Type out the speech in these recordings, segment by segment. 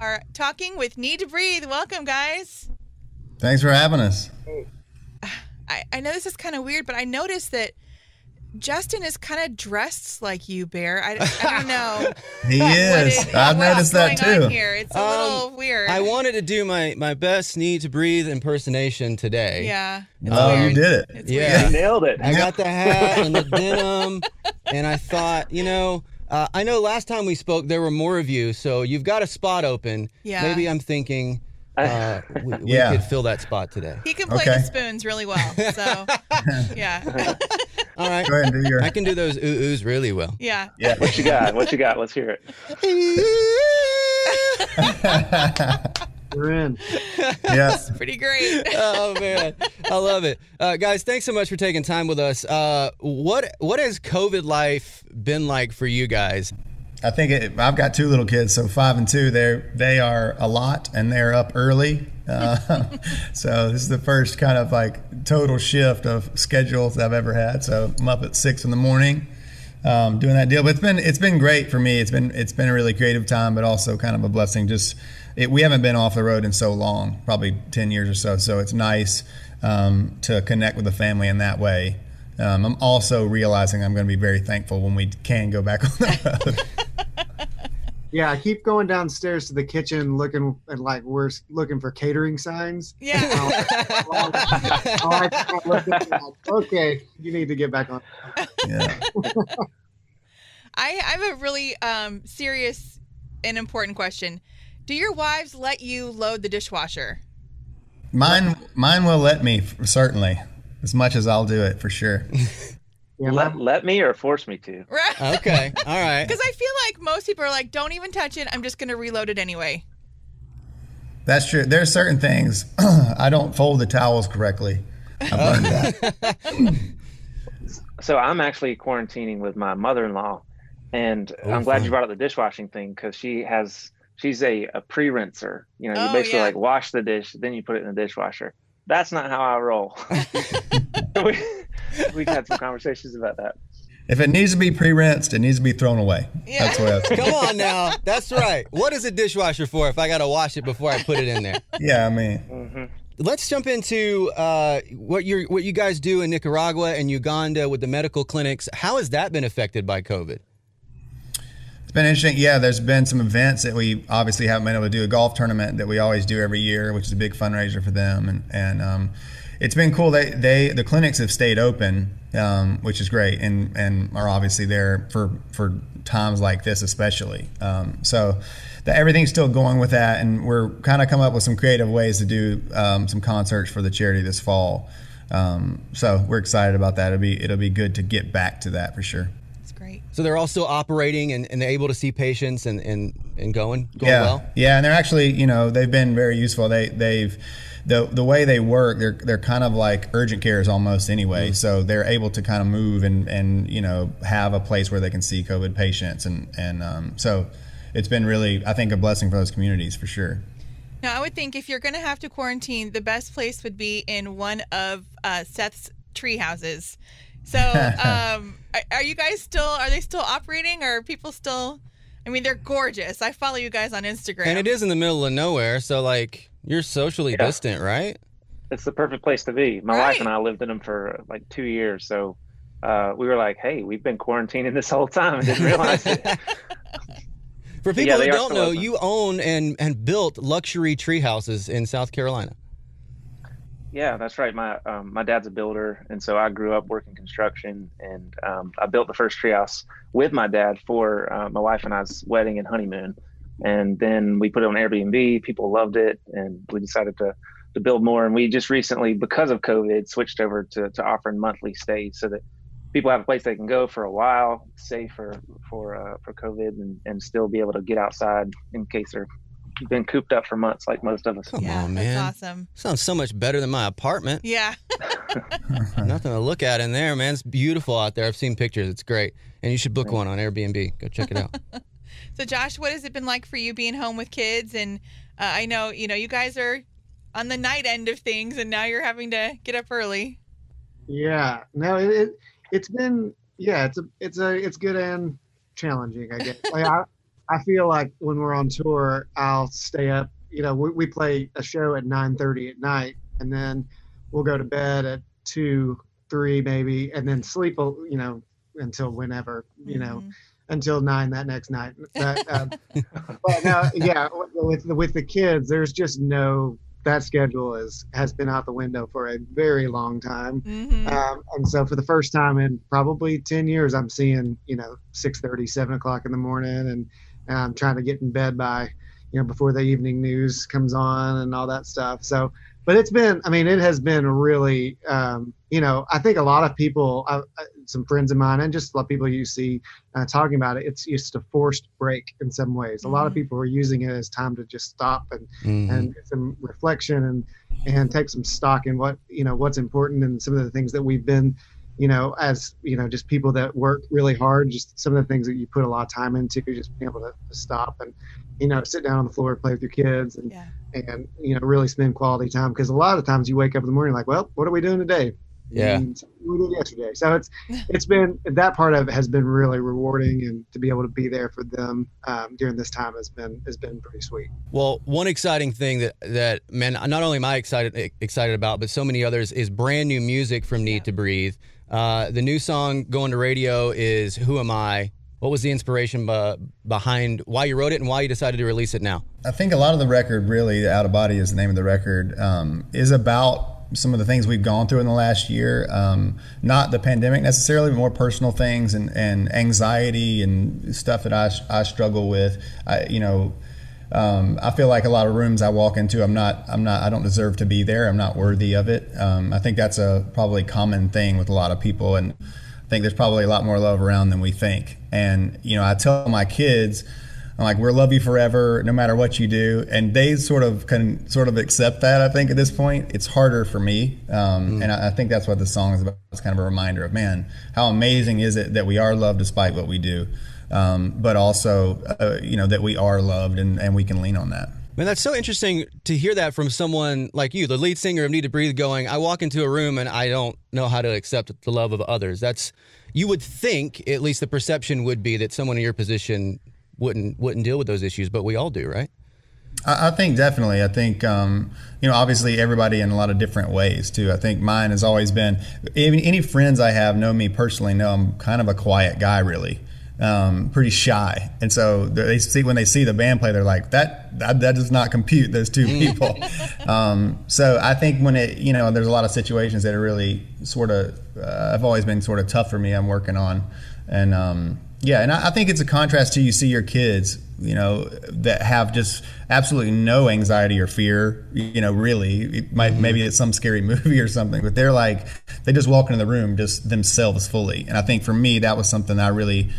are talking with Need to Breathe. Welcome, guys. Thanks for having us. I, I know this is kind of weird, but I noticed that Justin is kind of dressed like you, Bear. I, I don't know. He what is. is- I've noticed that too. Here, it's a Um, little weird. I wanted to do my, my best need to breathe impersonation today. Yeah. It's Oh, weird. you did it. It's Yeah. weird. Nailed it. I got the hat and the denim, and I thought, you know, uh, I know last time we spoke there were more of you, so you've got a spot open. Yeah. Maybe I'm thinking uh, we, we Yeah. could fill that spot today. He can play Okay. the spoons really well. So, yeah. All right. Go ahead and do your. I can do those ooh oohs really well. yeah. Yeah. What you got? What you got? Let's hear it. We're in. yes. Pretty great. oh man, I love it, uh, guys. Thanks so much for taking time with us. Uh, what what has COVID life been like for you guys? I think it, I've got two little kids, so five and two. They they are a lot, and they're up early. Uh, so this is the first kind of like total shift of schedules I've ever had. So I'm up at six in the morning, um, doing that deal. But it's been it's been great for me. It's been it's been a really creative time, but also kind of a blessing. Just it, we haven't been off the road in so long, probably ten years or so. So it's nice um, to connect with the family in that way. Um, I'm also realizing I'm going to be very thankful when we can go back on the road. Yeah, I keep going downstairs to the kitchen looking and like we're looking for catering signs. Yeah. I start looking and like, okay, you need to get back on. yeah. I, I have a really um, serious and important question. Do your wives let you load the dishwasher? Mine, mine will let me certainly, as much as I'll do it for sure. Yeah, Let, my- let me or force me to? Right. Okay, all right. Because I feel like most people are like, don't even touch it. I'm just going to reload it anyway. That's true. There's certain things I don't fold the towels correctly. I've learned that. So I'm actually quarantining with my mother-in-law, and Oh, I'm glad fun. you brought up the dishwashing thing because she has she's a, a pre-rinser. You know, you Oh, basically yeah. like wash the dish, then you put it in the dishwasher. That's not how I roll. We, we've had some conversations about that. If it needs to be pre-rinsed, it needs to be thrown away. Yeah. That's what. I Come on now, that's right. What is a dishwasher for if I gotta wash it before I put it in there? Yeah, I mean, hmm Let's jump into uh, what you what you guys do in Nicaragua and Uganda with the medical clinics. How has that been affected by COVID? It's been interesting. Yeah, there's been some events that we obviously haven't been able to do. A golf tournament that we always do every year, which is a big fundraiser for them, and and um, it's been cool. They they the clinics have stayed open, um, which is great, and and are obviously there for for times like this especially. Um, so. The, everything's still going with that, and we're kind of come up with some creative ways to do um, some concerts for the charity this fall. Um, so we're excited about that. It'll be it'll be good to get back to that for sure. It's great. So they're all still operating and, and they're able to see patients and, and, and going going yeah, well. yeah, and they're actually, you know, they've been very useful. They they've the the way they work, they're they're kind of like urgent cares almost anyway. So they're able to kind of move and and you know have a place where they can see COVID patients and and um, so it's been really, I think, a blessing for those communities for sure. Now, I would think if you're going to have to quarantine, the best place would be in one of uh, Seth's tree houses. So, um, are, are you guys still? Are they still operating? Or are people still? I mean, they're gorgeous. I follow you guys on Instagram. And it is in the middle of nowhere, so like you're socially Yeah. distant, right? It's the perfect place to be. My Right. wife and I lived in them for like two years, so uh, we were like, "Hey, we've been quarantining this whole time and didn't realize it." For people they who don't know, open. you own and, and built luxury tree houses in South Carolina. Yeah, that's right. My um, my dad's a builder, and so I grew up working construction, and um, I built the first treehouse with my dad for uh, my wife and I's wedding and honeymoon, and then we put it on Airbnb. People loved it, and we decided to to build more. And we just recently, because of COVID, switched over to to offering monthly stays so that people have a place they can go for a while, safe for for uh, for COVID, and, and still be able to get outside in case they're been cooped up for months like most of us. Come yeah, on, man. that's awesome. Sounds so much better than my apartment. Yeah. Nothing to look at in there, man. It's beautiful out there. I've seen pictures. It's great. And you should book one on Airbnb. Go check it out. So, Josh, what has it been like for you being home with kids? And uh, I know, you know, you guys are on the night end of things, and now you're having to get up early. Yeah, no, it, it it's been yeah, it's a it's a it's good and challenging, I guess. Like I, I feel like when we're on tour, I'll stay up. You know, we, we play a show at 9:30 at night, and then we'll go to bed at two, three, maybe, and then sleep. You know, until whenever. You know, Mhm. until nine that next night. But, um, but no, yeah, with with the kids, there's just no that schedule is has been out the window for a very long time. Mhm. Um, and so for the first time in probably 10 years, I'm seeing, you know, 6 7 o'clock in the morning and I'm trying to get in bed by, you know, before the evening news comes on and all that stuff. So, but it's been, I mean, it has been really, um, you know, I think a lot of people, uh, uh, some friends of mine and just a lot of people you see uh, talking about it, it's just a forced break in some ways. A lot of Mhm. people are using it as time to just stop and Mhm. and get some reflection and and take some stock in what you know what's important and some of the things that we've been you know as you know just people that work really hard just some of the things that you put a lot of time into just being able to, to stop and you know sit down on the floor and play with your kids and Yeah. and you know really spend quality time because a lot of times you wake up in the morning like well what are we doing today Yeah. And we did yesterday so it's it's been that part of it has been really rewarding and to be able to be there for them um, during this time has been has been pretty sweet Well, one exciting thing that that man, not only am I excited excited about, but so many others is brand new music from Need to Breathe. Uh, the new song going to radio is "Who Am I." What was the inspiration be- behind why you wrote it and why you decided to release it now? I think a lot of the record, really, Out of Body is the name of the record, um, is about some of the things we've gone through in the last year. Um, not the pandemic necessarily, but more personal things and, and anxiety and stuff that I, I struggle with. I, you know, um, I feel like a lot of rooms I walk into, I'm not, I'm not, I don't deserve to be there. I'm not worthy of it. Um, I think that's a probably common thing with a lot of people, and I think there's probably a lot more love around than we think. And you know, I tell my kids, I'm like, we'll love you forever, no matter what you do, and they sort of can sort of accept that. I think at this point, it's harder for me, um, and I, I think that's what the song is about. It's kind of a reminder of, man, how amazing is it that we are loved despite what we do, um, but also, uh, you know, that we are loved and, and we can lean on that. Man, that's so interesting to hear that from someone like you, the lead singer of Need to Breathe, going, I walk into a room and I don't know how to accept the love of others. That's, you would think, at least the perception would be that someone in your position wouldn't wouldn't deal with those issues, but we all do, right? I, I think definitely. I think um, you know, obviously, everybody in a lot of different ways too. I think mine has always been. Even any friends I have know me personally know I'm kind of a quiet guy, really, um, pretty shy, and so they see when they see the band play, they're like, that that, that does not compute those two people. um, so I think when it, you know, there's a lot of situations that are really sort of. Uh, I've always been sort of tough for me. I'm working on, and. Um, yeah, and I, I think it's a contrast to you see your kids, you know, that have just absolutely no anxiety or fear. You know, really, it might maybe it's some scary movie or something, but they're like they just walk into the room just themselves fully. And I think for me, that was something I really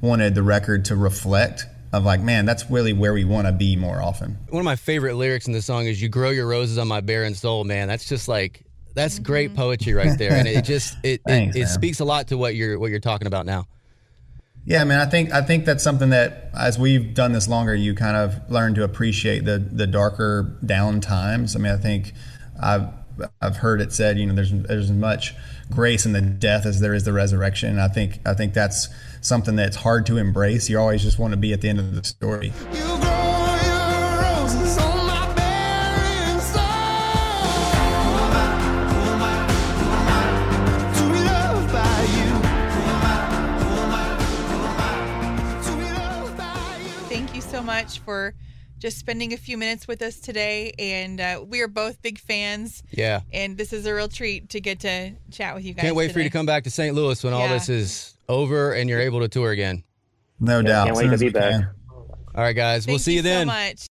wanted the record to reflect. Of like, man, that's really where we want to be more often. One of my favorite lyrics in the song is "You grow your roses on my barren soul." Man, that's just like that's great mm-hmm. poetry right there, and it just it Thanks, it, it speaks a lot to what you're what you're talking about now. Yeah, man, I think I think that's something that as we've done this longer, you kind of learn to appreciate the the darker down times. I mean, I think I've I've heard it said, you know, there's there's as much grace in the death as there is the resurrection. And I think I think that's something that's hard to embrace. You always just want to be at the end of the story. Much for just spending a few minutes with us today. And uh, we are both big fans. Yeah, And this is a real treat to get to chat with you guys. can't wait for you to come back to St. Louis when all this is over and you're able to tour again. No doubt. can't wait to be back. can. All right, guys, we'll see you, so then. much.